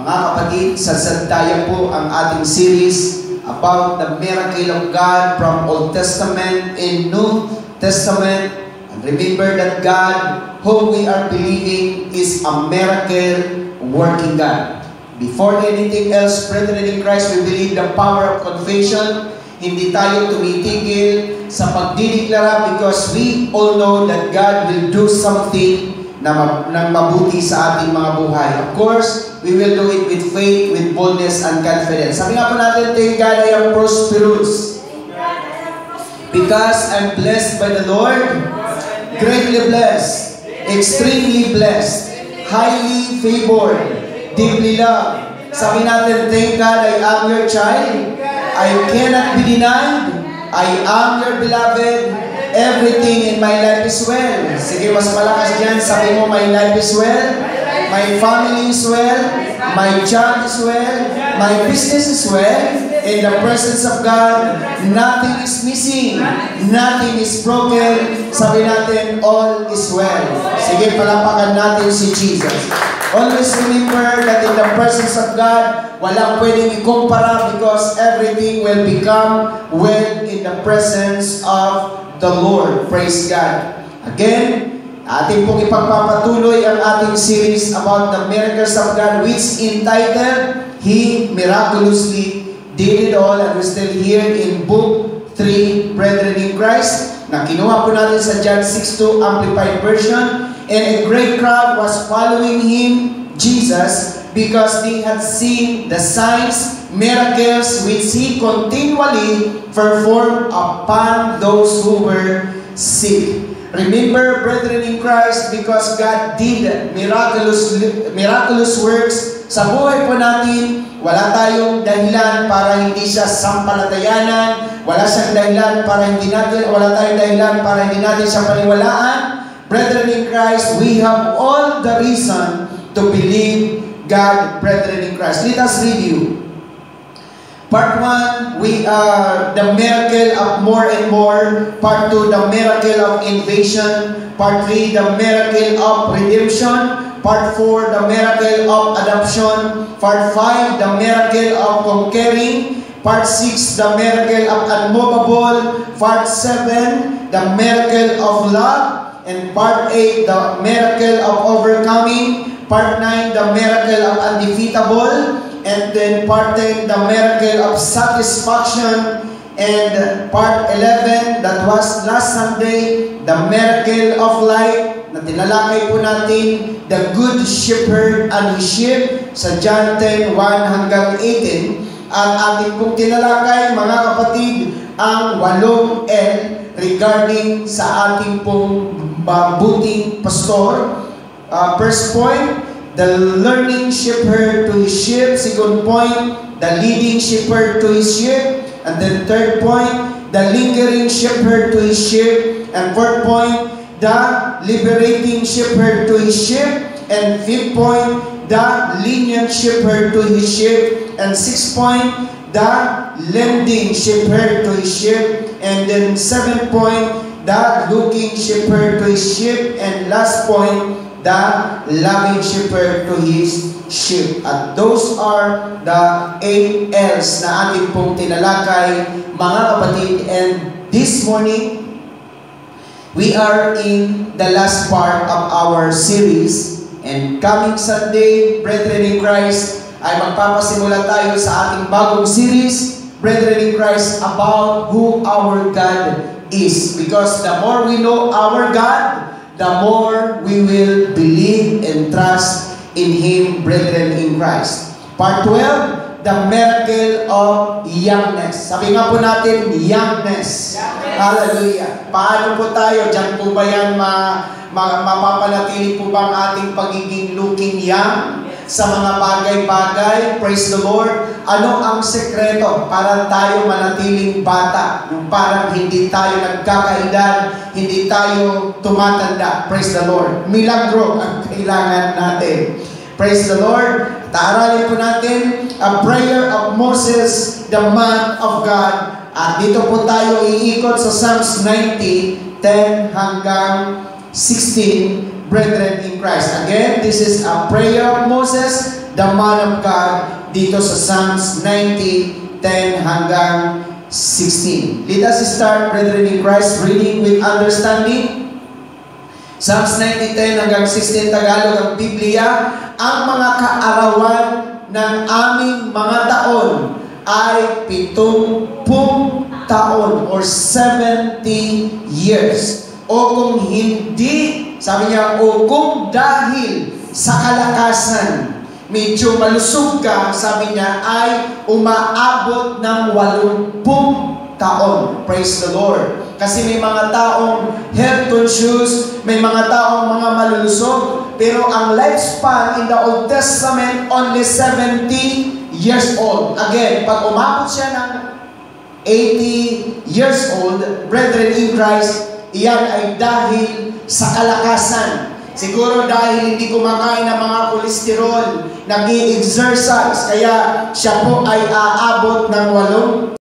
Mga kapatid, sasandayan po ang ating series about the miracle of God from Old Testament and New Testament. And remember that God, whom we are believing, is a miracle working God. Before anything else, brethren in Christ, we believe the power of confession. Hindi tayo tumitigil sa pagdideklara because we all know that God will do something na mabuti sa ating mga buhay. Of course, we will do it with faith, with boldness, and confidence. Sabi nga po natin, thank God I am prosperous. Because I'm blessed by the Lord, greatly blessed, extremely blessed, highly favored, deeply loved. Sabi natin, thank God I am your child. I cannot be denied. I am your beloved. Everything in my life is well. Sige, mas malakas dyan. Sabi mo, my life is well. My family is well. My job is well. My business is well. In the presence of God, nothing is missing. Nothing is broken. Sabi natin, all is well. Sige, palapakan natin si Jesus. Always remember that in the presence of God, walang pwedeng ikumpara because everything will become well in the presence of the Lord. Praise God. Again, ating pong ipagpapatuloy ang ating series about the miracles of God which entitled, He Miraculously Did It All and we're still here in Book 3, Brethren in Christ, na kinuha po natin sa John 6.2 Amplified Version. And a great crowd was following Him, Jesus, because they had seen the signs, miracles which He continually performed upon those who were sick. Remember, brethren in Christ, because God did miraculous, miraculous works sa buhay po natin, wala tayong dahilan para hindi siya sampalatayanan, wala siyang dahilan para hindi natin, wala tayong dahilan para hindi natin siya paniwalaan. Brethren in Christ, we have all the reason to believe God, brethren in Christ. Let us review. Part 1, we are the miracle of more and more. Part 2, the miracle of invasion. Part 3, the miracle of redemption. Part 4, the miracle of adoption. Part 5, the miracle of conquering. Part 6, the miracle of unmovable. Part 7, the miracle of love. And part 8, the miracle of overcoming. Part 9, the miracle of undefeatable. And then part 10, the miracle of satisfaction. And part 11, that was last Sunday, the miracle of life na tinalakay po natin, the good shepherd and his sheep sa John 10, 1 hanggang 18. At ating pong tinalakay, mga kapatid, ang walong L regarding sa ating pong mabuting pastor. Uh, first point, the learning shepherd to his sheep. Second point, the leading shepherd to his sheep. And then third point, the lingering shepherd to his sheep. And fourth point, the liberating shepherd to his sheep. And fifth point, the lenient shepherd to his sheep. And sixth point, the lending shepherd to his sheep. And then seventh point, the looking shepherd to his sheep. And last point, the loving shepherd to his sheep. At those are the eight L's na ating pong tinalakay, mga kapatid. And this morning, we are in the last part of our series. And coming Sunday, Brethren in Christ, ay magpapasimula tayo sa ating bagong series, Brethren in Christ, about who our God is. Because the more we know our God, the more we will believe and trust in Him, brethren in Christ. Part 12, the miracle of youngness. Sabi nga po natin, youngness. Hallelujah. Paano po tayo? Diyan po ba yan ma, ma, mapapanatili po ba ang ating pagiging looking young? Sa mga bagay-bagay. Praise the Lord. Ano ang sekreto para tayo manatiling bata? Yung parang hindi tayo nagkakaedad, hindi tayo tumatanda. Praise the Lord. Milagro ang kailangan natin. Praise the Lord. Taaralin po natin a prayer of Moses, the man of God. At dito po tayo iikot sa Psalms 90, 10 hanggang 16, brethren in Christ. Again, this is a prayer of Moses, the man of God dito sa Psalms 90, 10 hanggang 16. Let us start, brethren in Christ, reading with understanding. Psalms 90, 10 hanggang 16 Tagalog ang Biblia. Ang mga kaarawan ng aming mga taon ay pitumpung taon or 70 years. O kung hindi, sabi niya, o kung dahil sa kalakasan, medyo malusog ka, sabi niya, ay umaabot ng 80 taon. Praise the Lord. Kasi may mga taong health conscious, may mga taong mga malulusog, pero ang lifespan in the Old Testament, only 70 years old. Again, pag umabot siya ng 80 years old, brethren in Christ, iyan ay dahil sa kalakasan. Siguro dahil hindi kumakain ng mga kolesterol, nag exercise kaya siya po ay aabot ng walong.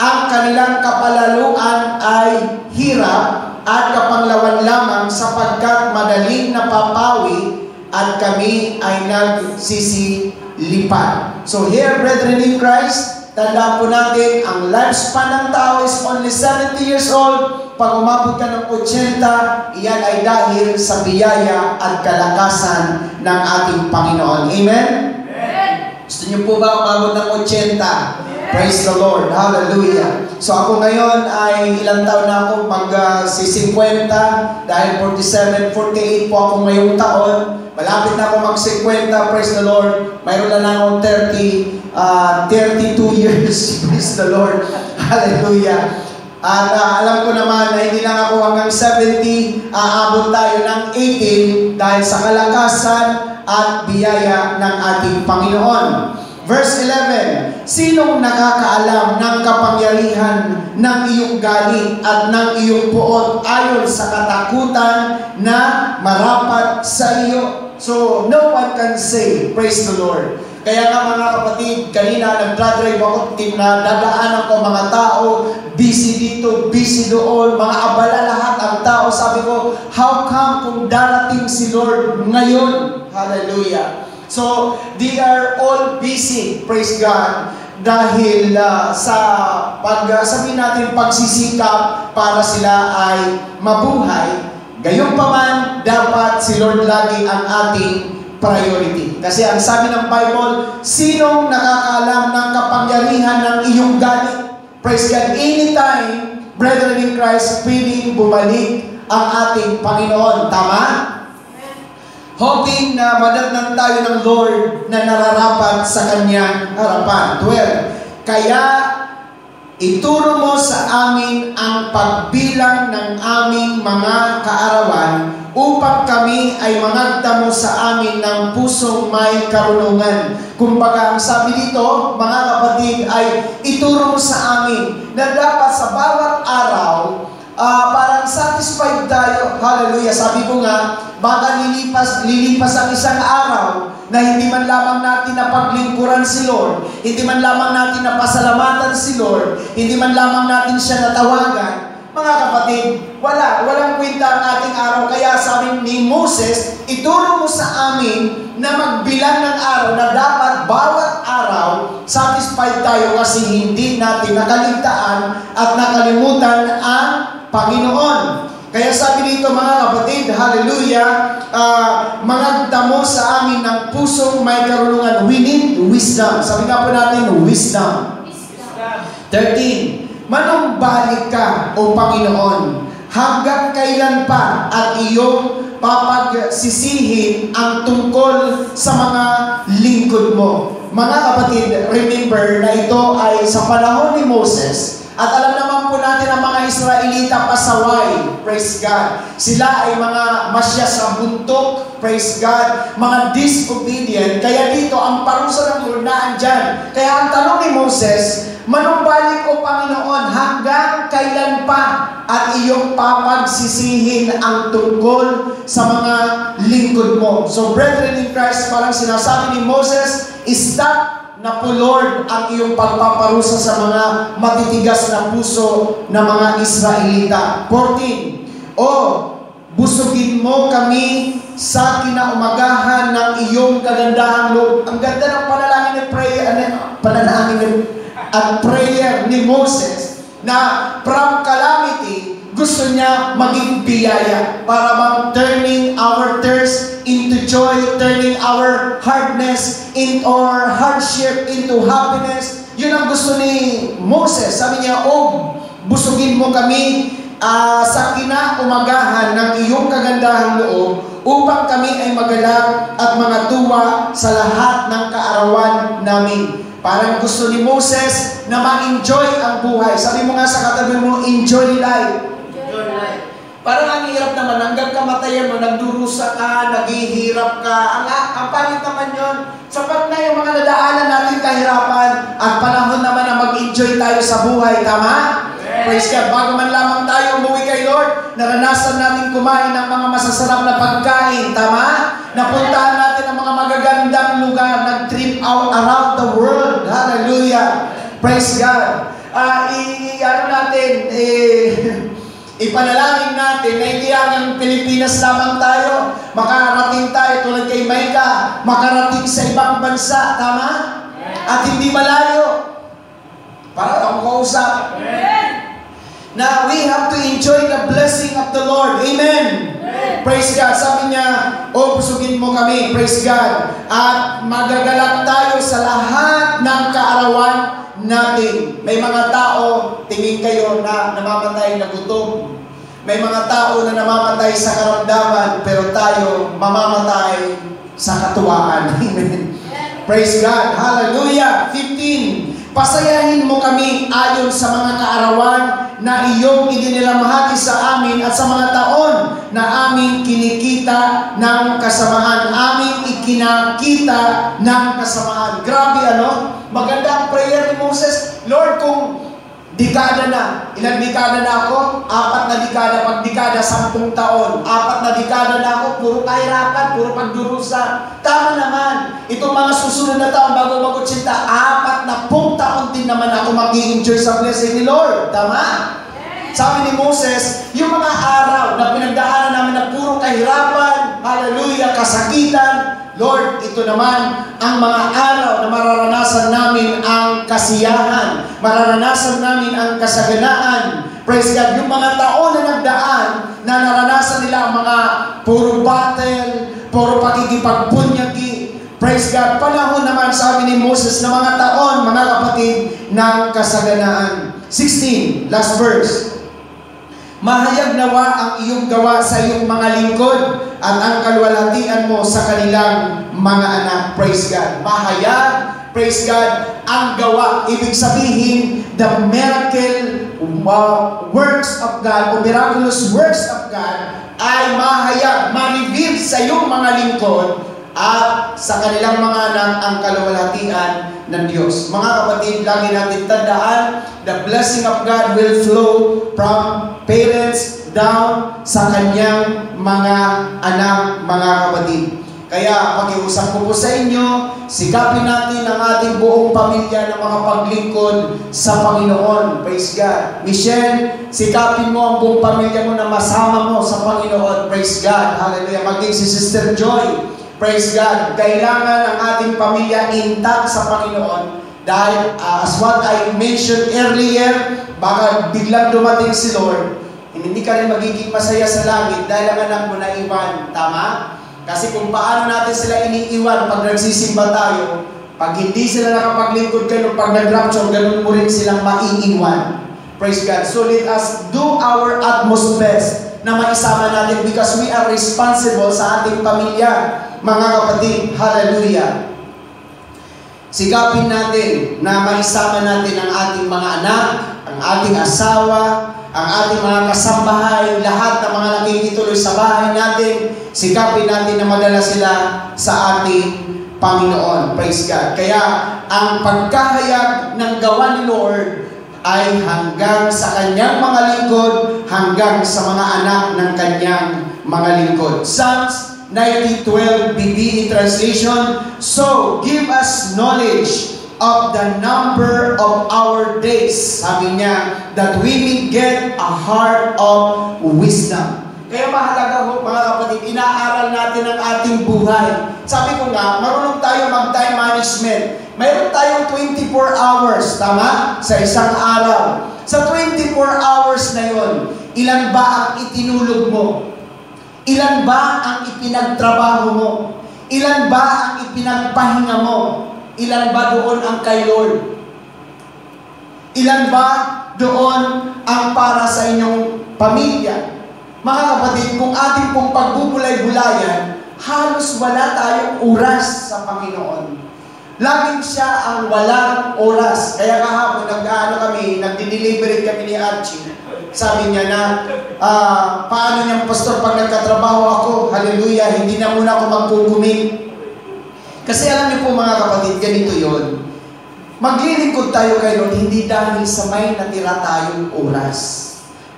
Ang kanilang kapalaluan ay hirap at kapanglawan lamang sapagkat madaling napapawi at kami ay nagsisilipan. So here, brethren in Christ, tandaan po natin, ang lifespan ng tao is only 70 years old. Pag umabot ka ng 80, iyan ay dahil sa biyaya at kalakasan ng ating Panginoon. Amen? Amen. Gusto niyo po ba umabot ng 80? Praise the Lord. Hallelujah. So ako ngayon ay ilang taon na ako mag uh, si 50 dahil 47, 48 po ako ngayong taon. Malapit na ako mag 50, praise the Lord. Mayroon na lang akong 30, uh, 32 years, praise the Lord. Hallelujah. At uh, alam ko naman na hindi lang ako hanggang 70, aabot tayo ng 18 dahil sa kalakasan at biyaya ng ating Panginoon. Verse 11, Sinong nakakaalam ng kapangyarihan ng iyong galit at ng iyong puot ayon sa katakutan na marapat sa iyo? So, no one can say, praise the Lord. Kaya nga mga kapatid, kanina nag-drive ako, na dadaanan ko mga tao, busy dito, busy doon, mga abala lahat ang tao. Sabi ko, how come kung darating si Lord ngayon? Hallelujah. So, they are all busy, praise God, dahil uh, sa pag uh, sabihin natin pagsisikap para sila ay mabuhay. Gayon pa man, dapat si Lord lagi ang ating priority. Kasi ang sabi ng Bible, sinong nakakaalam ng kapangyarihan ng iyong galit? Praise God, anytime, brethren in Christ, pwedeng bumalik ang ating Panginoon. Tama? Hoping na madatnan tayo ng Lord na nararapat sa Kanyang harapan. 12. Kaya ituro mo sa amin ang pagbilang ng aming mga kaarawan upang kami ay mangagdamo sa amin ng pusong may karunungan. Kumbaga, ang sabi dito, mga kapatid, ay ituro mo sa amin na dapat sa bawat araw, uh, parang satisfied tayo. Hallelujah. Sabi ko nga, baka lilipas, lilipas ang isang araw na hindi man lamang natin na paglingkuran si Lord, hindi man lamang natin na pasalamatan si Lord, hindi man lamang natin siya natawagan, mga kapatid, wala, walang kwenta ang ating araw. Kaya sabi ni Moses, ituro mo sa amin na magbilang ng araw na dapat bawat araw satisfied tayo kasi hindi natin nakaligtaan at nakalimutan ang Panginoon. Kaya sabi dito mga kapatid, hallelujah, uh, mangagda mo sa amin ng pusong may karunungan. We need wisdom. Sabi nga po natin, wisdom. wisdom. 13. Manumbalik ka, O Panginoon, hanggang kailan pa at iyong papagsisihin ang tungkol sa mga lingkod mo. Mga kapatid, remember na ito ay sa panahon ni Moses, at alam naman po natin ang mga Israelita pasaway. Praise God. Sila ay mga masya sa buntok. Praise God. Mga disobedient. Kaya dito, ang parusa ng Lord na andyan. Kaya ang tanong ni Moses, Manumbalik o Panginoon hanggang kailan pa at iyong papagsisihin ang tungkol sa mga lingkod mo. So brethren in Christ, parang sinasabi ni Moses, stop na po Lord ang iyong pagpaparusa sa mga matitigas na puso ng mga Israelita. 14. O, busugin mo kami sa kinaumagahan ng iyong kagandahang loob. Ang ganda ng panalangin ni prayer, ano, panalangin ni, at prayer ni Moses na from calamity, gusto niya maging biyaya para mag-turning our thirst into joy, turning our hardness in or hardship into happiness. Yun ang gusto ni Moses. Sabi niya, Oh, busugin mo kami uh, sa kinaumagahan ng iyong kagandahang loob upang kami ay magalak at mga tuwa sa lahat ng kaarawan namin. Parang gusto ni Moses na ma-enjoy ang buhay. Sabi mo nga sa katabi mo, enjoy life. Enjoy life. Parang ang hirap naman, hanggang kamatayan mo, nagdurusa ka, naghihirap ka. Ang, ang pangit naman yun. Sapat na yung mga nadaanan natin kahirapan at panahon naman na mag-enjoy tayo sa buhay. Tama? Praise God. Bago man lamang tayo umuwi kay Lord, naranasan natin kumain ng mga masasarap na pagkain. Tama? Napuntahan natin ang mga magagandang lugar. Nag-trip out around the world. Hallelujah. Praise God. Uh, i, ano natin, eh, Ipanalangin natin na hindi ang Pilipinas lamang tayo. Makarating tayo tulad kay Maika. Makarating sa ibang bansa. Tama? At hindi malayo. Para akong kausap. Na we have to enjoy the blessing of the Lord. Amen. Praise God. Sabi niya, O oh, busugin mo kami. Praise God. At magagalak tayo sa lahat ng kaarawan natin. May mga tao, tingin kayo na namamatay na gutom. May mga tao na namamatay sa karamdaman, pero tayo mamamatay sa katuwaan. Amen. Praise God. Hallelujah. 15. Pasayahin mo kami ayon sa mga kaarawan na iyong idinilamhati sa amin at sa mga taon na aming kinikita ng kasamaan. Aming ikinakita ng kasamaan. Grabe ano? Maganda ang prayer ni Moses. Lord, kung Dekada na. Ilang dekada na ako? Apat na dekada. Pag dekada, sampung taon. Apat na dekada na ako. Puro kahirapan, puro pagdurusa. Tama naman. Itong mga susunod na taon bago magkutsinta, apat na pung taon din naman ako mag-i-enjoy sa blessing ni Lord. Tama? Sabi ni Moses, yung mga araw na pinagdaanan namin na puro kahirapan, hallelujah, kasakitan, Lord, ito naman ang mga araw na mararanasan namin ang kasiyahan, mararanasan namin ang kasaganaan. Praise God. Yung mga taon na nagdaan na naranasan nila ang mga puro battle, puro pakikipagpunyagi. Praise God. Panahon naman sabi ni Moses na mga taon, mga kapatid, ng kasaganaan. 16, last verse. Mahayag nawa ang iyong gawa sa iyong mga lingkod at ang kalwalhatian mo sa kanilang mga anak. Praise God. Mahayag, praise God, ang gawa. Ibig sabihin, the miracle uh, works of God, o miraculous works of God, ay mahayag, ma-reveal sa iyong mga lingkod at sa kanilang mga anak ang kaluwalhatian ng Diyos. Mga kapatid, lagi natin tandaan, the blessing of God will flow from parents down sa kanyang mga anak, mga kapatid. Kaya pakiusap ko po sa inyo, sikapin natin ang ating buong pamilya ng mga paglingkod sa Panginoon. Praise God. Michelle, sikapin mo ang buong pamilya mo na masama mo sa Panginoon. Praise God. Hallelujah. Maging si Sister Joy. Praise God. Kailangan ang ating pamilya intact sa Panginoon dahil uh, as what I mentioned earlier, baka biglang dumating si Lord, hindi ka rin magiging masaya sa langit dahil ang anak mo na iwan. Tama? Kasi kung paano natin sila iniiwan pag nagsisimba tayo, pag hindi sila nakapaglingkod kayo, pag nag-rapture, ganun mo rin silang maiiwan. Praise God. So let us do our utmost best na maisama natin because we are responsible sa ating pamilya. Mga kapatid, hallelujah. Sigapin natin na maisama natin ang ating mga anak, ang ating asawa, ang ating mga kasambahay, lahat ng mga nakikituloy sa bahay natin, sikapin natin na madala sila sa ating Panginoon. Praise God. Kaya, ang pagkahayag ng gawa ni Lord ay hanggang sa kanyang mga lingkod, hanggang sa mga anak ng kanyang mga lingkod. Psalms 1912 BBE translation, So, give us knowledge of the number of our days. Sabi niya, that we may get a heart of wisdom. Kaya mahalaga ho, mga kapatid, inaaral natin ang ating buhay. Sabi ko nga, marunong tayo mag-time management. Mayroon tayong 24 hours, tama? Sa isang araw. Sa 24 hours na yon, ilan ba ang itinulog mo? Ilan ba ang ipinagtrabaho mo? Ilan ba ang ipinagpahinga mo? Ilan ba doon ang kay Lord? Ilan ba doon ang para sa inyong pamilya? Mga kapatid, kung ating pong pagbubulay-bulayan, halos wala tayong oras sa Panginoon. Laging siya ang walang oras. Kaya kahapon, nag-ano kami, nagdi-delivery kami ni Archie. Sabi niya na, uh, paano niyang pastor pag nagkatrabaho ako, hallelujah, hindi na muna ako magkukumit. Kasi alam niyo po mga kapatid, ganito yon. Maglilingkod tayo kay Lord, hindi dahil sa may natira tayong oras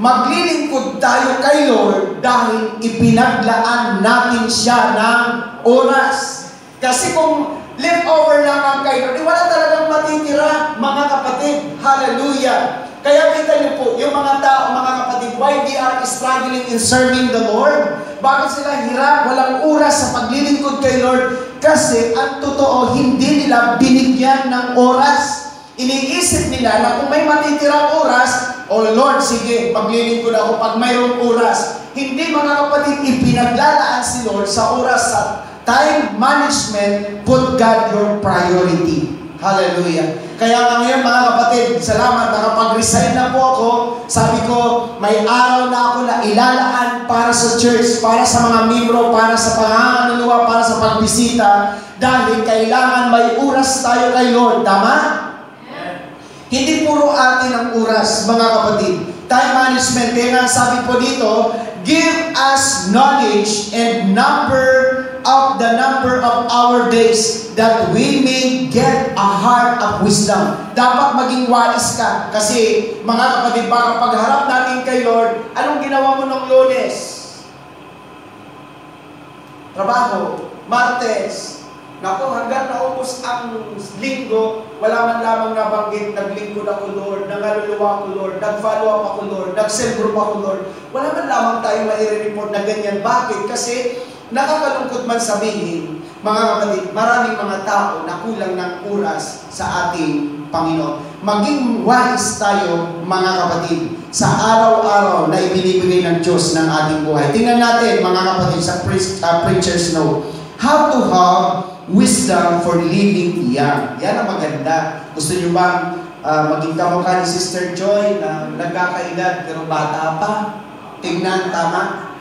Maglilingkod tayo kay Lord dahil ipinaglaan natin siya ng oras. Kasi kung leftover lang ang kay Lord, eh, wala talagang matitira, mga kapatid. Hallelujah. Kaya kita niyo po, yung mga tao, mga kapatid, why they are struggling in serving the Lord? Bakit sila hirap, walang oras sa paglilingkod kay Lord? Kasi ang totoo, hindi nila binigyan ng oras. Iniisip nila na kung may matitirang oras, Oh Lord, sige, paglilingkod ako pag mayroong oras. Hindi mga kapatid, ipinaglalaan si Lord sa oras sa time management, put God your priority. Hallelujah. Kaya nga ngayon mga kapatid, salamat, nakapag-resign na po ako. Sabi ko, may araw na ako na ilalaan para sa church, para sa mga membro, para sa pangangaluwa, para sa pagbisita. Dahil kailangan may oras tayo kay Lord. Tama? Hindi puro atin ang oras, mga kapatid. Time management, kaya nga sabi po dito, give us knowledge and number of the number of our days that we may get a heart of wisdom. Dapat maging wais ka. Kasi, mga kapatid, baka pagharap natin kay Lord, anong ginawa mo ng lunes? Trabaho. Martes. Nako, hanggang naubos ang linggo, wala man lamang nabanggit, naglingkod ako, Lord, nangaluluwa ako, Lord, nag-follow up ako, Lord, nag-cell group ako, Lord. Wala man lamang tayo maire-report na ganyan. Bakit? Kasi nakakalungkot man sabihin, mga kapatid, maraming mga tao na kulang ng oras sa ating Panginoon. Maging wise tayo, mga kapatid, sa araw-araw na ibinibigay ng Diyos ng ating buhay. Tingnan natin, mga kapatid, sa pre- uh, preacher's note. How to have wisdom for living young. Yan ang maganda. Gusto niyo bang uh, maging kamukha ni Sister Joy na nagkakaedad pero bata pa? Tingnan, tama?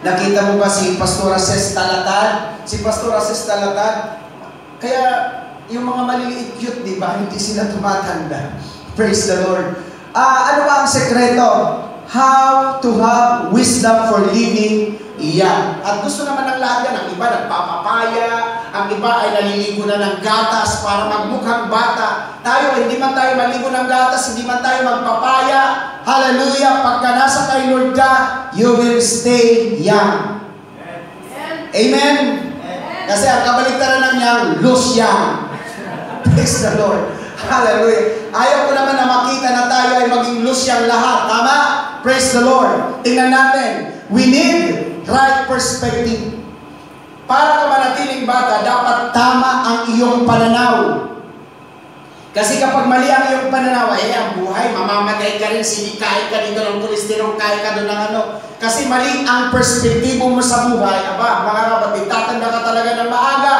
Nakita mo ba si Pastora Ses Talatad? Si Pastora Ses Talatad, kaya yung mga maliliit cute, di ba? Hindi sila tumatanda. Praise the Lord. Uh, ano ba ang sekreto? How to have wisdom for living Iyan. At gusto naman ng lahat yan. Ang iba nagpapapaya, ang iba ay naliligo na ng gatas para magmukhang bata. Tayo, hindi man tayo maligo ng gatas, hindi man tayo magpapaya. Hallelujah! Pagka nasa kay Lord ka, you will stay young. Amen? Amen? Kasi ang kabaliktaran ng young, lose young. Praise the Lord. Hallelujah. Ayaw ko naman na makita na tayo ay maging lose young lahat. Tama? Praise the Lord. Tingnan natin. We need right perspective. Para ka manatiling bata, dapat tama ang iyong pananaw. Kasi kapag mali ang iyong pananaw, eh, ang buhay, mamamatay ka rin, sinikain ka dito ng kolesterol, kaya ka doon ng ano. Kasi mali ang perspektibo mo sa buhay, aba, mga kapatid, tatanda ka talaga ng maaga.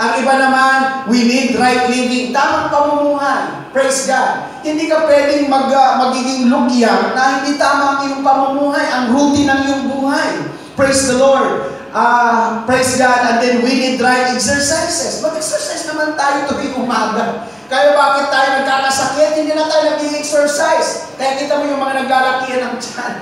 Ang iba naman, we need right living, tamang pamumuhay. Praise God. Hindi ka pwedeng mag, uh, magiging lugyang na hindi tama ang iyong pamumuhay, ang routine ng iyong buhay. Praise the Lord. Uh, praise God. And then we need right exercises. Mag-exercise naman tayo tuwing umaga. Kaya bakit tayo nagkakasakit? Hindi na tayo nag-exercise. Kaya kita mo yung mga naglalakihan ng tiyan.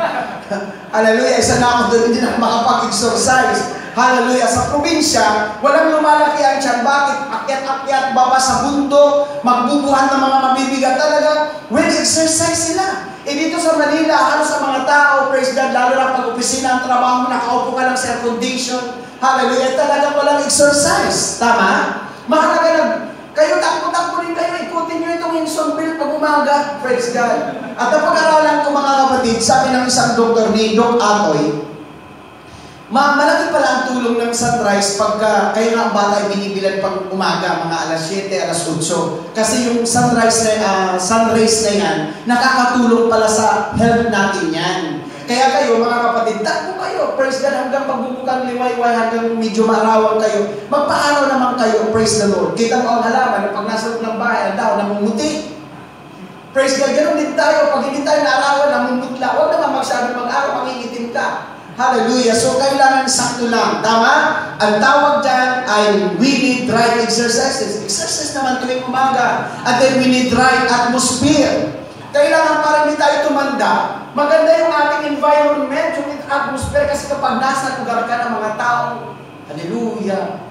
Hallelujah. Isa na ako doon, hindi na makapag-exercise. Hallelujah. Sa probinsya, walang lumalaki ang tiyan. Bakit? Akyat-akyat, baba sa bundo, magbubuhat ng mga mabibigat talaga. Well, exercise sila. Eh dito sa Manila, halos sa mga tao, praise God, lalo na pag opisina ang trabaho nakaupo ka lang sa air condition. Hallelujah, talagang walang exercise. Tama? Mahalaga lang. Kayo, takbo-takbo rin kayo. Ikutin nyo itong Hinsonville pag umaga. Praise God. At ang pag-aralan ko mga kapatid, sabi ng isang doktor ni Doc Atoy, Ma, malaki pala ang tulong ng sunrise pagka kayo nga bata ay binibilan pag umaga, mga alas 7, alas 8. Kasi yung sunrise na, uh, sunrise na yan, nakakatulong pala sa health natin yan. Kaya kayo, mga kapatid, takbo. Praise God hanggang magbubukang liwayway, hanggang medyo marawang kayo. Magpaano naman kayo, praise the Lord. Kita mo ang halaman pag nasa loob ng bahay, ang daw, namumuti. Praise God, ganun din tayo. Pag hindi tayo naarawan, namumutla. Huwag naman magsabi mag-araw, mangingitim ka. Hallelujah. So, kailangan sakto lang. Tama? Ang tawag dyan ay we need right exercises. Exercise naman tuwing umaga. At then we need right atmosphere. Kailangan para hindi tayo tumanda, maganda yung ating environment, yung atmosphere, kasi kapag nasa lugar ka ng mga tao, hallelujah,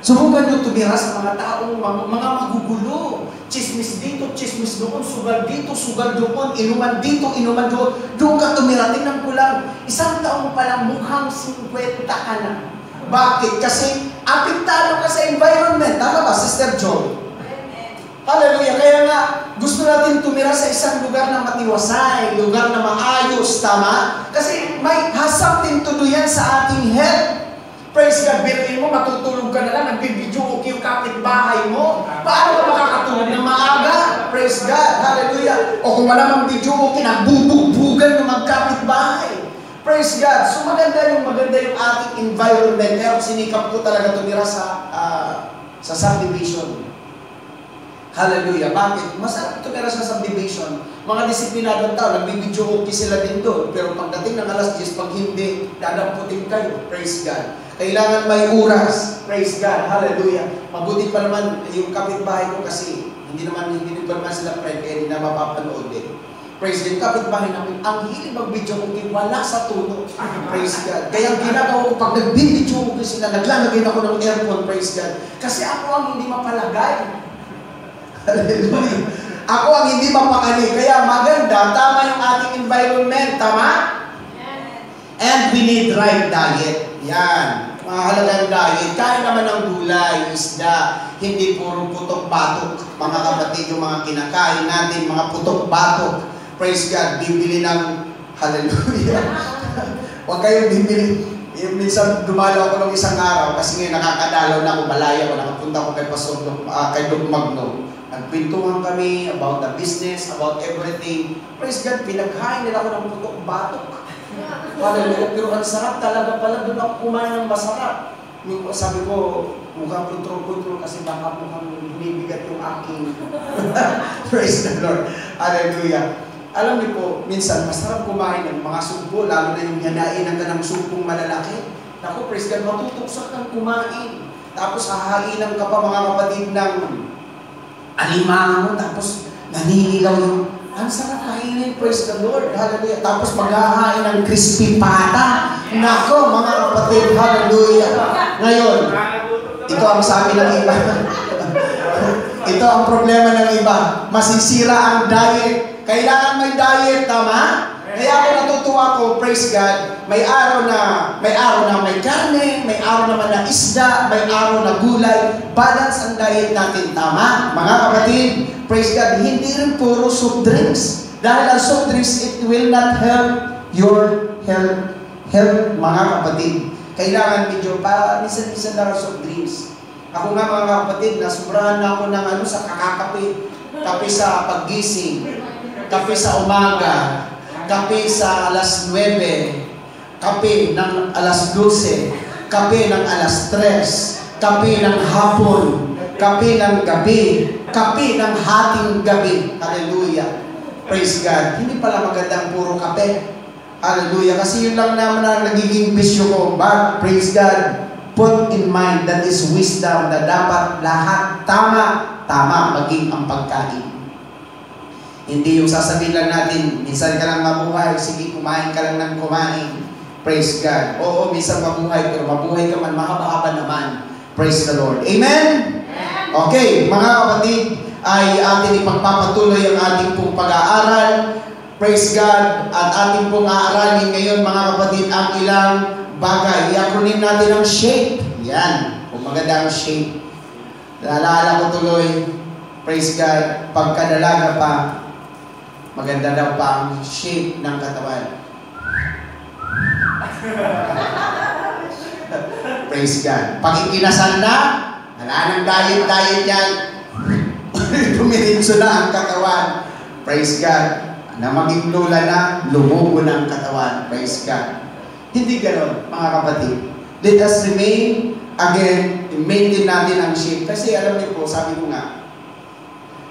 Subukan nyo tumira sa mga taong mga, mga magugulo. Chismis dito, chismis doon, sugal dito, sugal doon, inuman dito, inuman doon. Doon ka tumira, tingnan ko lang, isang taong pa mukhang 50 ka na. Bakit? Kasi apektado ka sa environment. Tama ba, Sister Joy? Hallelujah. Kaya nga, gusto natin tumira sa isang lugar na matiwasay, lugar na maayos, tama? Kasi may has something to do yan sa ating health. Praise God, biruin mo, matutulog ka na lang, nagbibidyo okay yung kapitbahay mo. Paano ka makakatulog ng maaga? Praise God, hallelujah. O kung wala mang video okay, nagbubugbugan ng magkapitbahay. Praise God. So maganda yung maganda yung ating environment. Kaya sinikap ko talaga tumira sa uh, sa subdivision. Hallelujah. Bakit? Masarap meron sa subdivision. Mga disiplinadong tao, nagbibidyo okay sila din doon. Pero pagdating ng alas 10, pag hindi, dadamputin kayo. Praise God. Kailangan may oras. Praise God. Hallelujah. Mabuti pa naman yung kapitbahay ko kasi hindi naman hindi pa naman sila friend kaya hindi na mapapanood din. Praise God. Kapitbahay namin, ang hilig mag-video okay, wala sa tunog. Praise God. Kaya ginagawa ko, pag nag-video okay sila, naglalagay ako ng earphone, praise God. Kasi ako ang hindi mapalagay. Hallelujah. Ako ang hindi mapakali. Kaya maganda, tama yung ating environment. Tama? And we need right diet. Yan. Mahalagang diet. Kaya naman ng gulay, isda. Hindi puro putok-batok. Mga kapatid, yung mga kinakain natin, mga putok-batok. Praise God. Bibili ng Hallelujah. Huwag kayong bibili. Yung minsan dumalo ako ng isang araw kasi ngayon nakakadalaw na ako, malaya ako, nakapunta ako kay Pastor uh, kay Doc Magno. Nagpintuhan kami about the business, about everything. Praise God, pinaghain nila ako ng putok batok. Hallelujah. Pero ang sarap talaga pala, doon ako kumain ng masarap. Sabi ko, mukhang control-control kasi baka mukhang binibigat yung aking. Praise the Lord. Hallelujah. Alam niyo po, minsan masarap kumain ng mga sugpo, lalo na yung yanain ng kanang sugpong malalaki. Naku, praise God, matutuksak kang kumain. Tapos hahainan ka pa mga kapatid ng alimango, tapos naninilaw yung, ang sarap kainin, praise the Lord, hallelujah. Tapos maghahain ng crispy pata. Nako, mga kapatid, hallelujah. Ngayon, ito ang sabi ng iba. ito ang problema ng iba. Masisira ang diet kailangan may diet, tama? Kaya ako natutuwa ko, praise God, may araw na may araw na may karne, may araw naman na isda, may araw na gulay. Balance ang diet natin, tama? Mga kapatid, praise God, hindi rin puro soft drinks. Dahil ang soft drinks, it will not help your health, health mga kapatid. Kailangan medyo pa, minsan-minsan na soft drinks. Ako nga mga kapatid, nasubrahan na ako ng ano sa kakakape, kape sa paggising, kape sa umaga, kape sa alas 9, kape ng alas 12, kape ng alas 3, kape ng hapon, kape ng gabi, kape ng hating gabi. Hallelujah. Praise God. Hindi pala magandang puro kape. Hallelujah. Kasi yun lang naman ang nagiging bisyo ko. But, praise God, put in mind that is wisdom na dapat lahat tama, tama maging ang pagkain. Hindi yung sasabihin lang natin, minsan ka lang mabuhay, sige, kumain ka lang ng kumain. Praise God. Oo, minsan mabuhay, pero mabuhay ka man, mahaba-haba naman. Praise the Lord. Amen? Okay, mga kapatid, ay atin ipagpapatuloy ang ating pong pag-aaral. Praise God. At ating pong aaralin ngayon, mga kapatid, ang ilang bagay. I-acronym natin ang shape. Yan. Kung maganda ang shape. Naalala ko tuloy, praise God, pagkadalaga pa, maganda daw pa ang shape ng katawan. praise God. Pag ikinasal na, wala nang diet-diet yan. Dumiritso na ang katawan. Praise God. Na maging lula na, lumubo ang katawan. Praise God. Hindi ganon, mga kapatid. Let us remain, again, maintain natin ang shape. Kasi alam niyo po, sabi ko nga,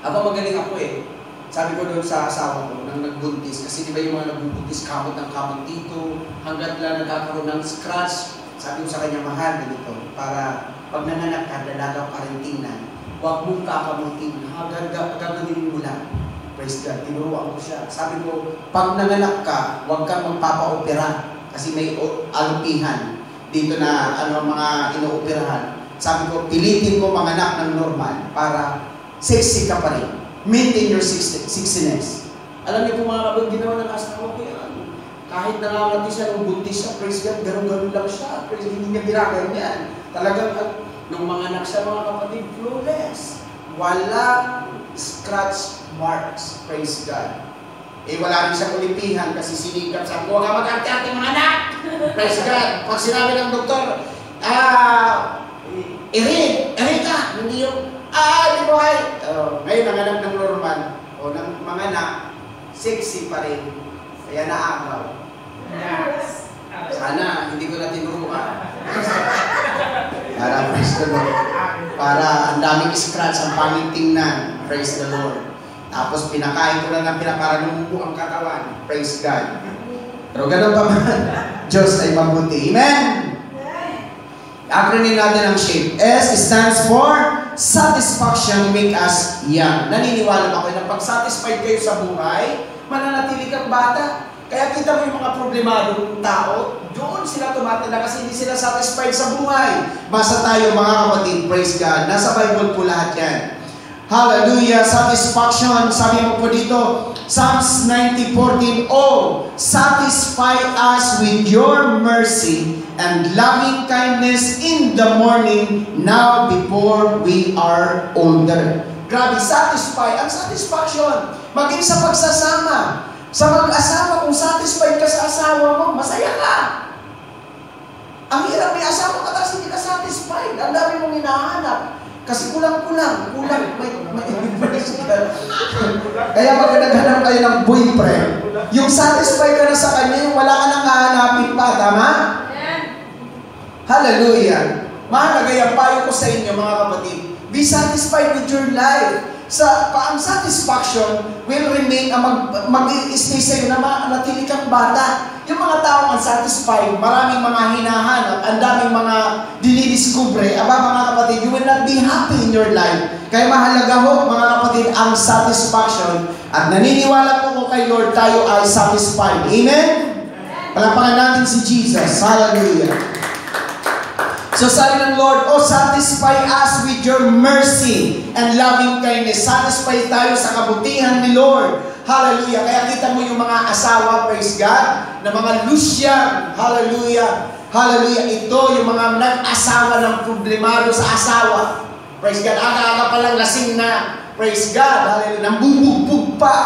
ako magaling ako eh. Sabi ko doon sa asawa ko, nang nagbuntis, kasi di ba yung mga nagbubuntis, kamot ng kamot dito, hanggat lang nagkakaroon ng scratch, sabi ko sa kanya, mahal, ganito, para pag nanganak ka, dalaga pa rin tingnan, huwag mong kakamutin, hanggang gagawin mo lang. Praise God, tinuruan ko siya. Sabi ko, pag nanganak ka, huwag kang magpapa-opera, kasi may alupihan dito na ano mga inuoperahan. Sabi ko, pilitin mo manganak ng normal para sexy ka pa rin. Maintain your sexiness. Alam niyo kung mga kapag ginawa ng asawa ko yan. Kahit nangangati siya nung buntis siya, praise God, ganun-ganun lang siya. Praise God, hindi niya ginagawa yan. Talagang, uh, nung mga anak siya, mga kapatid, flawless. Walang scratch marks. Praise God. Eh, wala rin siya kulipihan kasi sinikap sa huwag ka mag-arte-arte mga anak. Praise God. Pag sinabi ng doktor, ah, Erin, Erin ka, hindi yung, ah, hindi mo ay. Oh, ngayon, nanganak ng normal, o ng mga anak, sexy pa rin. Kaya naagaw. Yes. Sana, hindi ko na tinuruan. Para, praise the Lord. Para ang daming scratch, ang pangit tingnan. Praise the Lord. Tapos pinakain ko na ng pinapara lumubo ang katawan. Praise God. Pero ganun pa man, Diyos ay mabuti. Amen? Acronym natin ang SHAPE. S stands for Satisfaction Make Us Young. Naniniwala ba kayo na pag satisfied kayo sa buhay, mananatili kang bata? Kaya kita mo yung mga problemadong tao, doon sila tumatanda kasi hindi sila satisfied sa buhay. Basta tayo mga kapatid, praise God. Nasa Bible po lahat yan. Hallelujah, satisfaction. Sabi mo po dito, Psalms 90:14, Oh, satisfy us with your mercy and loving kindness in the morning, now before we are older. Grabe, satisfy. Ang satisfaction, maging sa pagsasama. Sa mag-asawa, kung satisfied ka sa asawa mo, masaya ka. Ang hirap may asawa ka tapos hindi ka satisfied. Ang dami mong hinahanap. Kasi kulang-kulang, kulang. May, may, Kaya maghanap kayo ng boyfriend. Yung satisfied ka na sa kanya, yung wala ka nang hahanapin pa, tama? Hallelujah. Mahalaga yan, payo ko sa inyo mga kapatid. Be satisfied with your life. Sa ang satisfaction will remain ang mag, mag-stay sa'yo na manatili kang bata. Yung mga taong unsatisfied, maraming mga hinahanap, ang daming mga dinidiscover, aba mga kapatid, you will not be happy in your life. Kaya mahalaga ho, mga kapatid, ang satisfaction. At naniniwala po ko kay Lord, tayo ay satisfied. Amen? Palapakan natin si Jesus. Hallelujah. So sabi ng Lord, Oh, satisfy us with your mercy and loving kindness. Satisfy tayo sa kabutihan ni Lord. Hallelujah. Kaya kita mo yung mga asawa, praise God, na mga Lucian. Hallelujah. Hallelujah. Ito yung mga nag-asawa ng problemado sa asawa. Praise God. Aga-aga pa lang lasing na. Praise God. Hallelujah. Nambubugbog pa.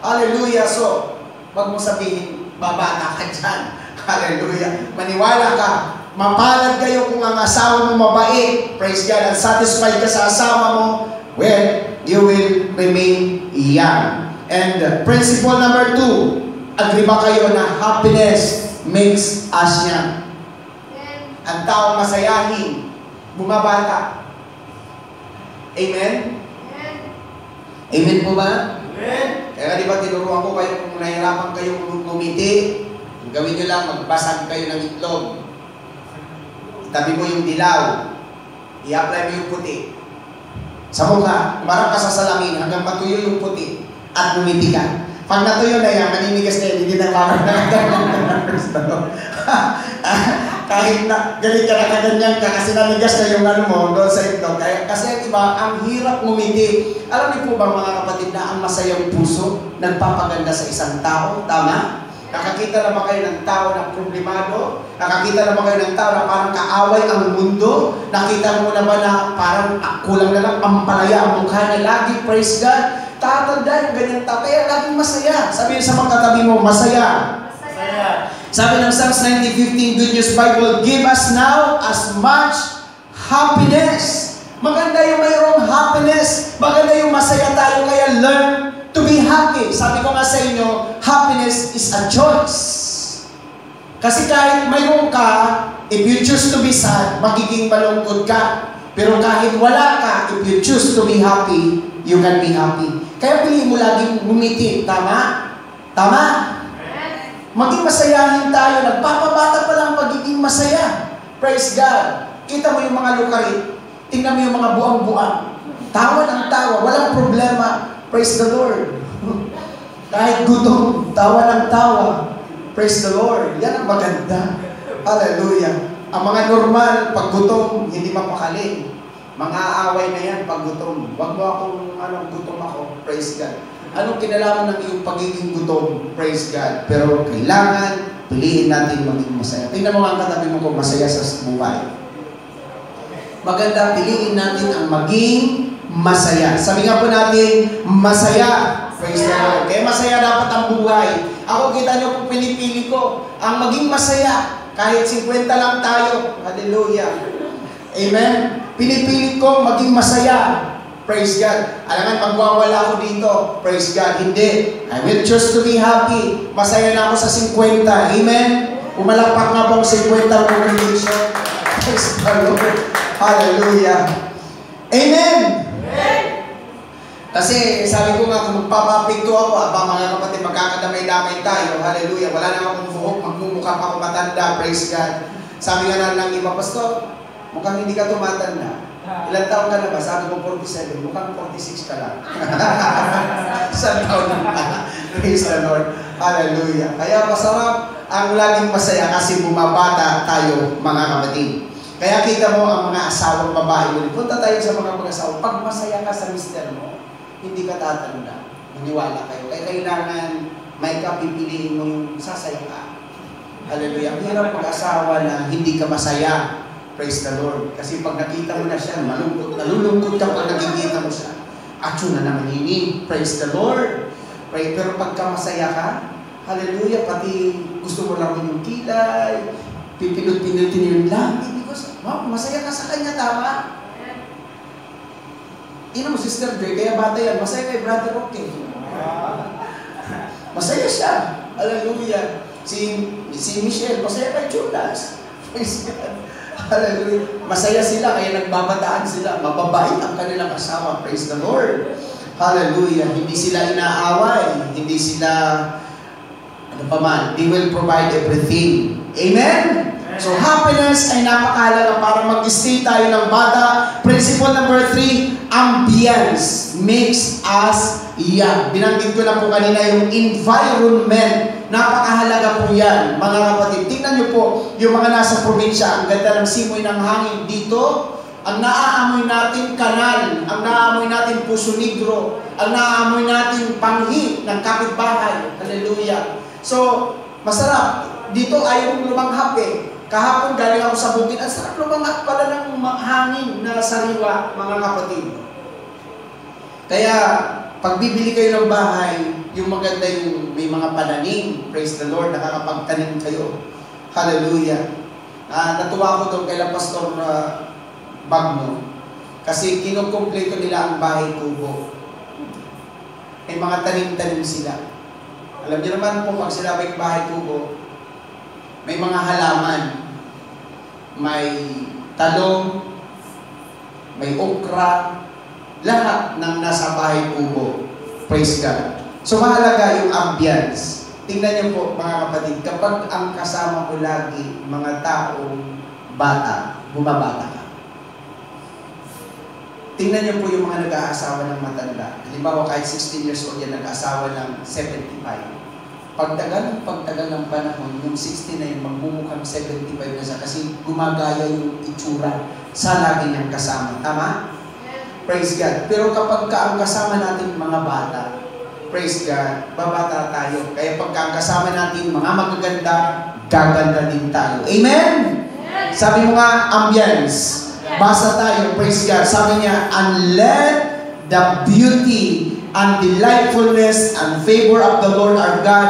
Hallelujah. So, wag mo sabihin, babata ka dyan. Hallelujah. Maniwala ka. Mapalad kayo kung ang asawa mo mabait. Praise God. At satisfied ka sa asawa mo. Well, you will remain young. And uh, principle number two, agree ba kayo na happiness makes us young? Ang tao masayahin, bumabata. Amen? Amen po ba? Amen. Kaya di ba tinuruan ko kayo kung nahirapan kayo kumiti, gawin nyo lang, magbasag kayo ng itlog. Tabi mo yung dilaw. I-apply mo yung puti. Sa mukha, umarap ka sa salamin hanggang matuyo yung puti at bumiti ka. Pag natuyo na yan, maninigas na yun, hindi na Kahit na galit ka na kaganyan ka kasi nanigas na yung ano mo doon sa itlog. Kaya, kasi iba, ang hirap ngumiti. Alam niyo po ba mga kapatid na ang masayang puso nagpapaganda sa isang tao? Tama? Nakakita na ba kayo ng tao na problemado? Nakakita na ba kayo ng tao na parang kaaway ang mundo? Nakita mo na ba na parang ah, kulang na lang pampalaya ang mukha niya lagi? Praise God. Tatanda yung ganyan tao. Kaya laging masaya. Sabi sa mga katabi mo, masaya. Masaya. Sabi ng Psalms 90.15, Good News Bible, Give us now as much happiness. Maganda yung mayroong happiness. Maganda yung masaya tayo. Kaya learn to be happy. Sabi ko nga sa inyo, happiness is a choice. Kasi kahit mayroon ka, if you choose to be sad, magiging malungkot ka. Pero kahit wala ka, if you choose to be happy, you can be happy. Kaya piliin mo laging ngumiti. Tama? Tama? Maging masayahin tayo. Nagpapabata pa lang pagiging masaya. Praise God. Kita mo yung mga lukarit. Tingnan mo yung mga buang-buang. Tawa ng tawa. Walang problema. Praise the Lord. Kahit gutom, tawa ng tawa. Praise the Lord. Yan ang maganda. Hallelujah. Ang mga normal, pag gutom, hindi mapakali. Mga away na yan pag gutom. Huwag mo akong anong gutom ako. Praise God. Anong kinalaman ng iyong pagiging gutom? Praise God. Pero kailangan piliin natin maging masaya. Tingnan mo ang katabi mo kung masaya sa buhay. Maganda piliin natin ang maging masaya. Sabi nga po natin, masaya. Praise the Lord. Kaya masaya dapat ang buhay. Ako kita niyo kung pinipili ko, ang maging masaya. Kahit 50 lang tayo. Hallelujah. Amen? Pinipili ko maging masaya. Praise God. Alangan, magwawala ako dito. Praise God. Hindi. I will choose to be happy. Masaya na ako sa 50. Amen? Umalakpak nga po ang 50 congregation. Praise the Lord. Hallelujah. Amen. Kasi sabi ko nga, kung magpapapinto ako, aba mga kapatid, magkakadamay-damay tayo. Hallelujah. Wala na akong buhok, magmumukha pa ako matanda. Praise God. Sabi nga na ng iba, Pastor, mukhang hindi ka tumatanda. Ilan taon ka na ba? Sabi ko 47. Mukhang 46 ka lang. Sa taon na. Praise the Lord. Hallelujah. Kaya masarap ang laging masaya kasi bumabata tayo mga kapatid. Kaya kita mo ang mga asawang babae. Punta tayo sa mga mag-asawa. Pag masaya ka sa mister mo, hindi ka tatanda. Maniwala kayo. Kaya kailangan may kapipiliin mo yung sasaya ka. Hallelujah. Ang hirap mag-asawa na hindi ka masaya. Praise the Lord. Kasi pag nakita mo na siya, malungkot, nalulungkot ka pag nakikita mo siya. Acho na naman ini. Praise the Lord. Pray, pero pagka masaya ka, hallelujah, pati gusto mo lang yung kilay, pipinut-pinutin yung langit, because, wow, masaya ka sa kanya, tama? Ino mo, Sister Joy, kaya bata yan, masaya kay Brother Roque. Masaya siya. Hallelujah. Si, si Michelle, masaya kay Judas. Praise God. Hallelujah. Masaya sila, kaya nagbabataan sila. Mababait ang kanilang asawa. Praise the Lord. Hallelujah. Hindi sila inaaway. Hindi sila, ano pa man, they will provide everything. Amen? So happiness ay napakahalaga para mag-stay tayo ng bata. Principle number three, ambience makes us young. Binanggit ko na po kanina yung environment. Napakahalaga po yan, mga kapatid. Tingnan niyo po, yung mga nasa probinsya, ang ganda ng simoy ng hangin dito. Ang naaamoy natin kanal, ang naaamoy natin puso negro, ang naaamoy natin panghi ng kapitbahay. Hallelujah. So, masarap. Dito ayaw lumanghap eh. Kahapon galing ako sa bukid, ang sarap lumanghap pala ng hangin na sariwa, mga kapatid. Kaya, pag bibili kayo ng bahay, yung maganda yung may mga pananim, praise the Lord, nakakapagtanim kayo. Hallelujah. Ah, natuwa ko doon kay Pastor uh, Bagno. Kasi kinukumpleto nila ang bahay kubo. May mga tanim-tanim sila. Alam niyo naman po, pag may bahay kubo, may mga halaman. May talong, may okra, lahat ng nasa bahay kubo. Praise God. So mahalaga yung ambience. Tingnan niyo po mga kapatid, kapag ang kasama ko lagi mga taong bata, bumabata ka. Tingnan niyo po yung mga nag-aasawa ng matanda. Halimbawa kahit 16 years old yan, nag-aasawa ng 75. Pagtagal ng pagtagal ng panahon, yung 60 na yun, magmumukhang 75 na siya kasi gumagaya yung itsura sa lagi niyang kasama. Tama? Praise God. Pero kapag ka ang kasama natin mga bata, praise God, babata tayo. Kaya pagka kasama natin mga magaganda, gaganda din tayo. Amen? Sabi mo nga, ambience. Basa tayo, praise God. Sabi niya, and let the beauty and delightfulness and favor of the Lord our God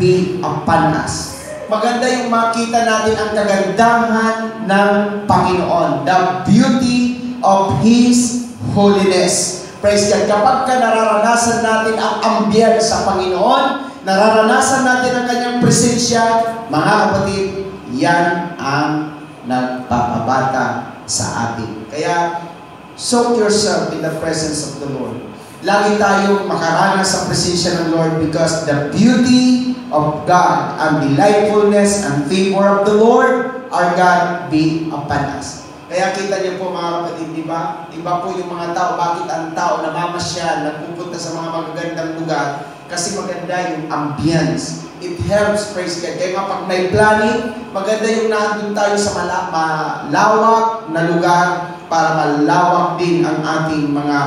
be upon us. Maganda yung makita natin ang kagandahan ng Panginoon. The beauty of His holiness. Praise God. Kapag ka nararanasan natin ang ambience sa Panginoon, nararanasan natin ang kanyang presensya, mga kapatid, yan ang nagpapabata sa atin. Kaya, soak yourself in the presence of the Lord. Lagi tayong makaranas sa presensya ng Lord because the beauty of God and delightfulness and favor of the Lord our God be upon us. Kaya kita niyo po mga kapatid, di ba? Iba po yung mga tao. Bakit ang tao namamasyal, nagpupunta sa mga magagandang lugar? Kasi maganda yung ambience. It helps, praise God. Kaya nga pag may planning, maganda yung nandun tayo sa mala- malawak na lugar para malawak din ang ating mga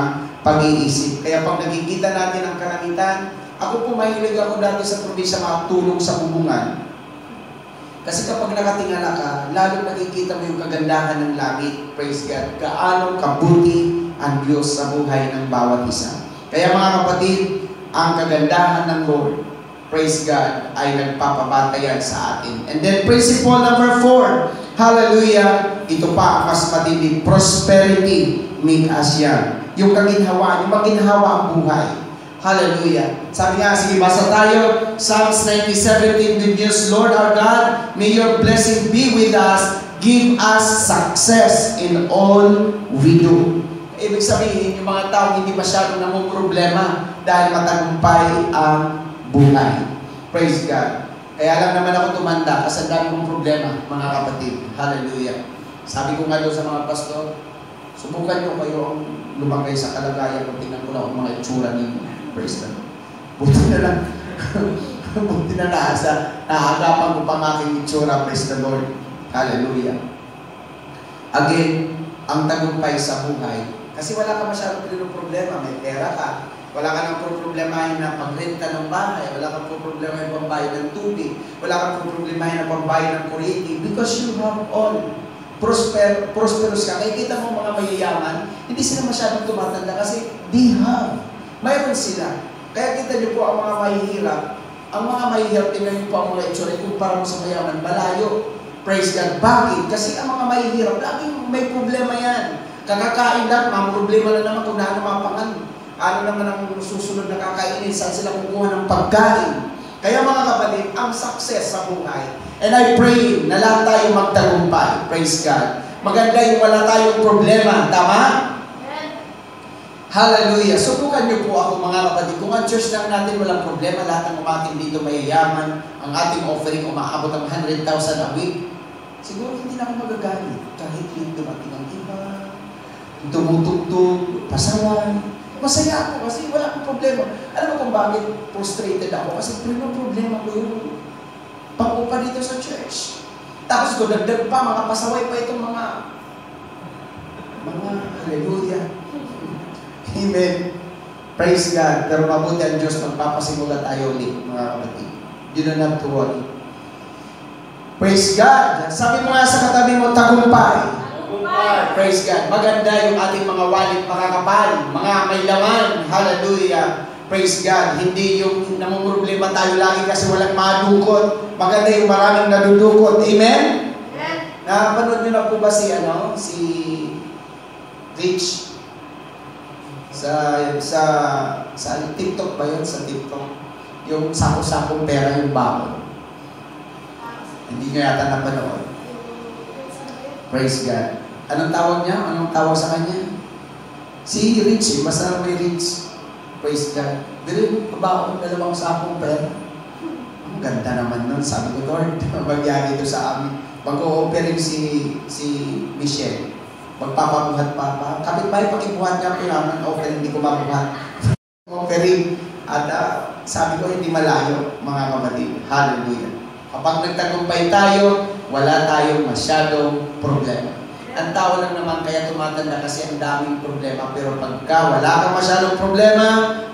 pag-iisip. Kaya pag nakikita natin ang kalangitan, ako po mahilig ako dati sa probinsya makatulong sa bubungan. Kasi kapag nakatingala ka, lalo nakikita mo yung kagandahan ng langit. Praise God. Gaano kabuti ang Diyos sa buhay ng bawat isa. Kaya mga kapatid, ang kagandahan ng Lord, praise God, ay nagpapabatayan sa atin. And then principle number four, hallelujah, ito pa mas matindi, prosperity make us young. Yung kaginhawa, yung maginhawa ang buhay. Hallelujah. Sabi nga, sige, basa tayo. Psalms 90:17 Good news, Lord our God, may your blessing be with us. Give us success in all we do. Ibig sabihin, yung mga tao hindi masyadong namumroblema dahil matagumpay ang buhay. Praise God. Kaya lang naman ako tumanda kasi ang dami kong problema, mga kapatid. Hallelujah. Sabi ko nga doon sa mga pastor, subukan nyo kayo ang lumagay sa kalagayan kung tingnan ko lang ang mga itsura ninyo. Praise God. Buti na lang. Buti na nasa. Naagapan ko pa ang aking itsura. Praise the Lord. Hallelujah. Again, ang tagumpay sa buhay. Kasi wala ka masyadong problema. May pera ka. Wala ka nang problemahin na pagrenta ng bahay. Wala kang problemahin na pambayad ng tubig. Wala kang problemahin na pambayad ng kuryente. Because you have all prosper, prosperous ka. Kaya kita mo mga mayayaman, hindi sila masyadong tumatanda kasi they have. Mayroon sila. Kaya kita niyo po ang mga mahihirap. Ang mga mahihirap, tingnan niyo po ang mga itsura, kumpara mo sa mayaman, malayo. Praise God. Bakit? Kasi ang mga mahihirap, laging may problema yan. Kakakain lang, mga problema na naman kung naano mapangan. Ano naman ang susunod na kakainin, saan sila kukuha ng pagkain. Kaya mga kapatid, ang success sa buhay, and I pray na lahat tayo magtagumpay. Praise God. Maganda yung wala tayong problema. Tama? Hallelujah. Subukan niyo po ako mga kapatid. Kung ang church lang natin walang problema, lahat ng umating dito mayayaman, ang ating offering umaabot ng 100,000 a week, siguro hindi na ako magagalit. Kahit yung dumating ang iba, tumutugtog, pasawan. Masaya ako kasi wala akong problema. Alam mo kung bakit frustrated ako? Kasi primo problema ko yung pag-upa dito sa church. Tapos ko dagdag pa, mga pasaway pa itong mga mga hallelujah. Amen. Praise God. Pero mabuti ang Diyos magpapasimula tayo ulit, mga kapatid. You don't have to worry. Praise God. Sabi mo nga sa katabi mo, tagumpay. Praise God. Maganda yung ating mga wallet makakapal, mga may laman. Hallelujah. Praise God. Hindi yung namumroblema tayo lagi kasi walang madukot. Maganda yung maraming nadudukot. Amen? Amen. Napanood niyo na po ba si, ano, si Rich? Sa, sa, sa TikTok ba yun? Sa TikTok. Yung sako-sakong pera yung bakon. Hindi niyo yata napanood. Praise God. Anong tawag niya? Anong tawag sa kanya? Si Rich, eh. Basta may Rich. Praise God. Pero pabaon dalawang sakong pera. Ang ganda naman nun. Sabi ko, Lord, magyari ito sa amin. Mag-o-offering si, si Michelle. Magpapabuhat pa pa. Kapit ba pakibuhat niya po namin, offering, hindi ko mabuhat. offering. At uh, sabi ko, hindi malayo, mga kapatid. Hallelujah. Kapag nagtagumpay tayo, wala tayong masyadong problema. Ang tao lang naman kaya tumatanda kasi ang daming problema. Pero pagka wala kang masyadong problema,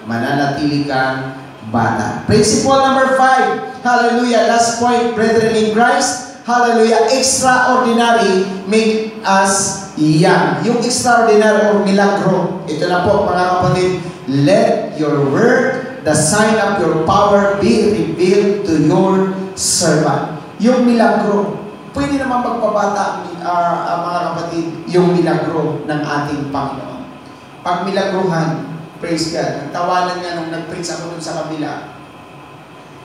mananatili kang bata. Principle number five. Hallelujah. Last point, brethren in Christ. Hallelujah. Extraordinary make us young. Yung extraordinary or milagro. Ito na po mga kapatid. Let your word, the sign of your power be revealed to your servant. Yung milagro. Pwede naman magpabata uh, mga kapatid yung milagro ng ating Panginoon. Pag milagruhan, praise God. Nagtawanan nga nung nag-preach ako dun sa kabila.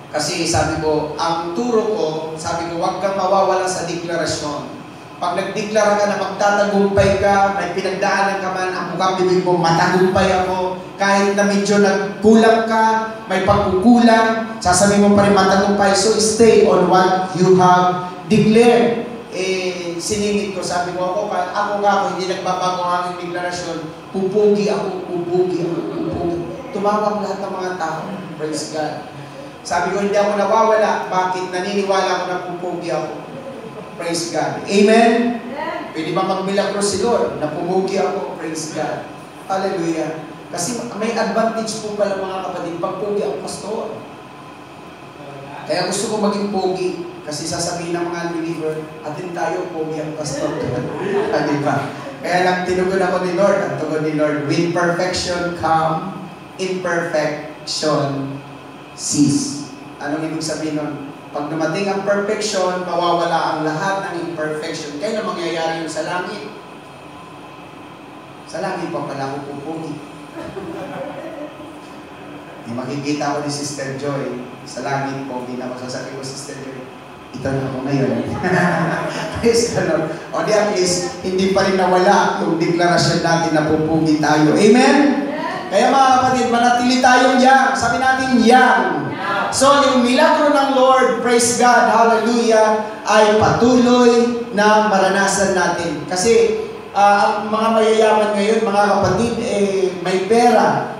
Kasi sabi ko, ang turo ko, sabi ko, huwag kang mawawala sa deklarasyon. Pag nagdeklara ka na magtatagumpay ka, may pinagdaanan ka man, ang mukhang bibig mo, matagumpay ako. Kahit na medyo nagkulang ka, may pagkukulang, sasabihin mo pa rin matagumpay. So stay on what you have declare, eh, siningit ko, sabi ko ako, ako nga ako, hindi nagbabago ang aking deklarasyon, pupugi ako, pupugi ako, pupugi. Tumawag lahat ng mga tao. Praise God. Sabi ko, hindi ako nawawala. Bakit? Naniniwala ako na pupugi ako. Praise God. Amen? Pwede ba magmilagro si Lord na pumugi ako? Praise God. Hallelujah. Kasi may advantage po pala mga kapatid pag pugi ang pastor. Kaya gusto ko maging pogi. Kasi sasabihin ng mga believer, atin tayo, pogi ang pastor. ah, ba? Kaya lang tinugon ako ni Lord. Ang tugon ni Lord, with perfection come imperfection cease. Anong ibig sabihin nun? Pag dumating ang perfection, mawawala ang lahat ng imperfection. Kaya mangyayari yun sa langit. Sa langit pa pala ako pupugi. Yung makikita ko ni Sister Joy, sa langit po, hindi na ako sasabi ko, Sister Joy, ito na ako ngayon. Praise the Lord. O di at least, hindi pa rin nawala yung deklarasyon natin na pupugi tayo. Amen? Kaya mga kapatid, manatili tayong young. Sabi natin young. So, yung milagro ng Lord, praise God, hallelujah, ay patuloy na maranasan natin. Kasi, uh, ang mga mayayaman ngayon, mga kapatid, eh, may pera,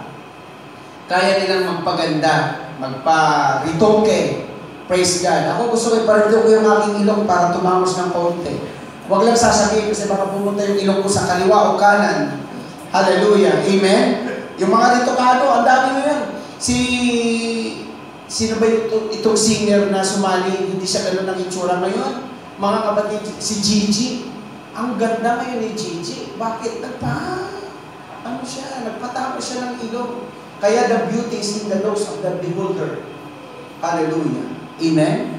kaya nilang magpaganda, magpa-ritoke. Praise God. Ako gusto ko iparito ko yung aking ilong para tumamos ng konti. Huwag lang sasabihin kasi baka pumunta yung ilong ko sa kaliwa o kanan. Hallelujah. Amen? Yung mga ritokado, ang dami ngayon. Si Sino ba ito, itong singer na sumali, hindi siya gano'n ng itsura ngayon? Mga kapatid, si Gigi. Ang ganda ngayon ni Gigi. Bakit? Nagpa, ano siya, nagpatapos siya ng ilong. Kaya the beauty is in the nose of the beholder. Hallelujah. Amen?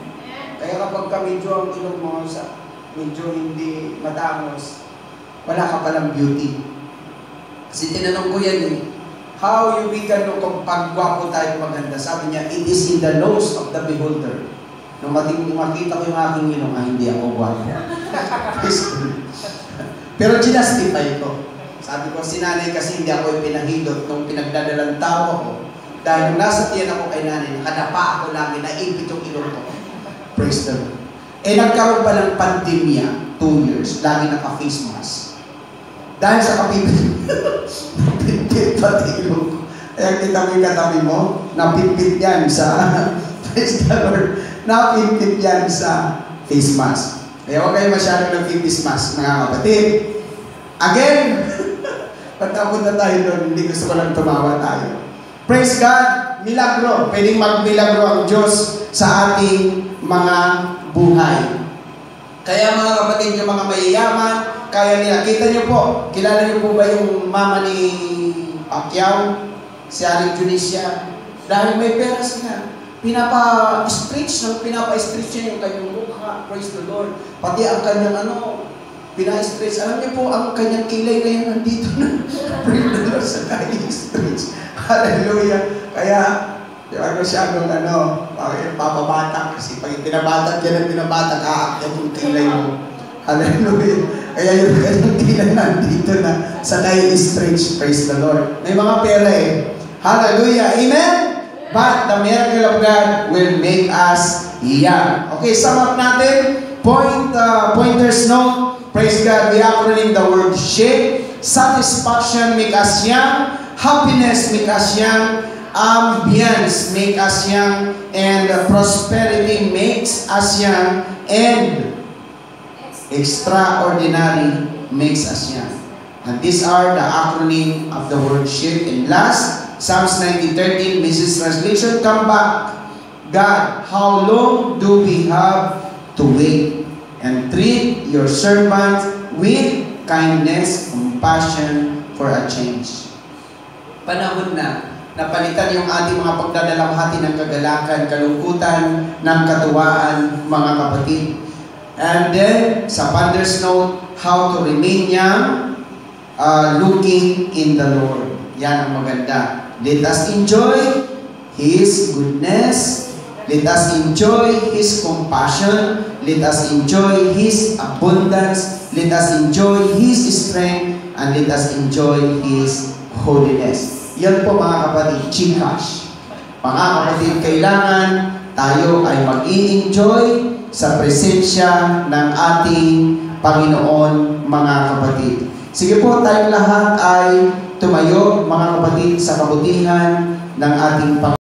Kaya kapag ka medyo ang ilong mo sa medyo hindi matamos, wala ka palang beauty. Kasi tinanong ko yan eh, how you we can know kung pagwapo tayo maganda? Sabi niya, it is in the nose of the beholder. Nung mating, makita ko yung aking ilong, ah, hindi ako gwapo. Pero ginastify ko. Sabi ko, si kasi hindi ako yung pinahidot nung pinagdadalang tao ako. Dahil nung nasa tiyan ako kay nanay, nakadapa ako lagi, naipit yung ilong ko. Praise the Lord. Eh nagkaroon pa ng pandemya, two years, lagi naka-face mask. Dahil sa kapipit, napipit pati ilong ko. Kaya kita mo yung katabi mo, napipit yan sa, praise the Lord, napipit yan sa face mask. Kaya huwag kayo masyadong nag-face mask, mga kapatid. Again, Pagkapunta tayo doon, hindi gusto ko lang tumawa tayo. Praise God, milagro. Pwedeng magmilagro ang Diyos sa ating mga buhay. Kaya mga kapatid, yung mga mayayaman, kaya nila. Kita niyo po, kilala niyo po ba yung mama ni Pacquiao? Si Aling Tunisia? Dahil may pera sila. Pinapa-stretch, pinapa-stretch niya yung kanyang mukha. Praise the Lord. Pati ang kanyang ano, pina-stretch. Alam niyo po, ang kanyang kilay ngayon nandito na. Praise the Lord sa kanyang stretch. Hallelujah. Kaya, di ba ko siya nung ano, bakit papabatak kasi pag pinabatak yan ang pinabatak, aakyat yung kilay mo. Hallelujah. Kaya yung kanyang kilay nandito na sa kanyang stretch. Praise the Lord. May mga pera eh. Hallelujah. Amen? But the miracle of God will make us young. Okay, sum up natin. Point, uh, pointers note. Praise God, we acronym the word shape. Satisfaction make us young. Happiness make us young. Ambience make us young. And prosperity makes us young. And extraordinary makes us young. And these are the acronym of the word shape. And last, Psalms 90:13, Mrs. Translation, come back. God, how long do we have to wait? And treat your servant with kindness, compassion for a change. Panahon na napalitan yung ating mga pagdadalamhati ng kagalakan, kalungkutan, ng katuwaan, mga kapatid. And then, sa Pander's note, how to remain young, uh, looking in the Lord. Yan ang maganda. Let us enjoy His goodness. Let us enjoy His compassion. Let us enjoy His abundance. Let us enjoy His strength. And let us enjoy His holiness. Yan po mga kapatid, chikash. Mga kapatid, kailangan tayo ay mag-i-enjoy sa presensya ng ating Panginoon, mga kapatid. Sige po, tayong lahat ay tumayo, mga kapatid, sa kabutihan ng ating Panginoon.